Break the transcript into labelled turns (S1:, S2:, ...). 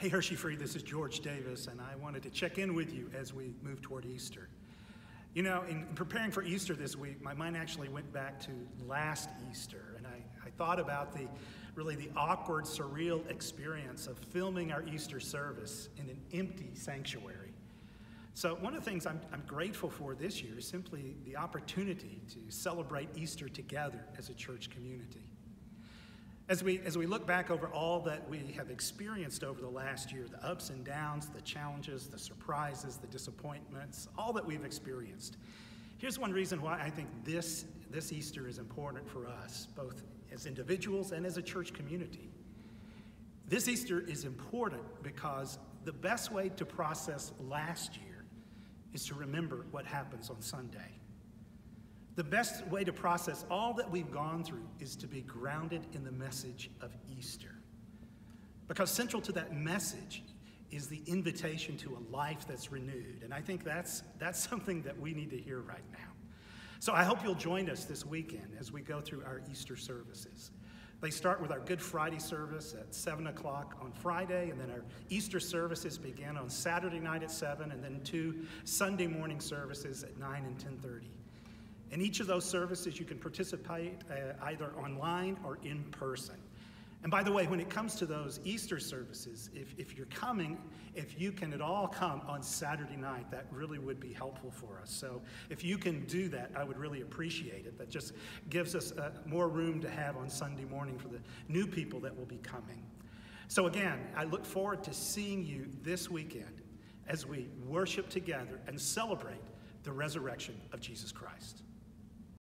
S1: Hey, Hershey Free, this is George Davis, and I wanted to check in with you as we move toward Easter. You know, in preparing for Easter this week, my mind actually went back to last Easter, and I, I thought about the really the awkward, surreal experience of filming our Easter service in an empty sanctuary. So, one of the things I'm, I'm grateful for this year is simply the opportunity to celebrate Easter together as a church community. As we, as we look back over all that we have experienced over the last year, the ups and downs, the challenges, the surprises, the disappointments, all that we've experienced, here's one reason why I think this, this Easter is important for us, both as individuals and as a church community. This Easter is important because the best way to process last year is to remember what happens on Sunday. The best way to process all that we've gone through is to be grounded in the message of Easter. Because central to that message is the invitation to a life that's renewed. And I think that's, that's something that we need to hear right now. So I hope you'll join us this weekend as we go through our Easter services. They start with our Good Friday service at 7 o'clock on Friday, and then our Easter services begin on Saturday night at 7, and then two Sunday morning services at 9 and 10.30. In each of those services, you can participate uh, either online or in person. And by the way, when it comes to those Easter services, if, if you're coming, if you can at all come on Saturday night, that really would be helpful for us. So if you can do that, I would really appreciate it. That just gives us uh, more room to have on Sunday morning for the new people that will be coming. So again, I look forward to seeing you this weekend as we worship together and celebrate the resurrection of Jesus Christ.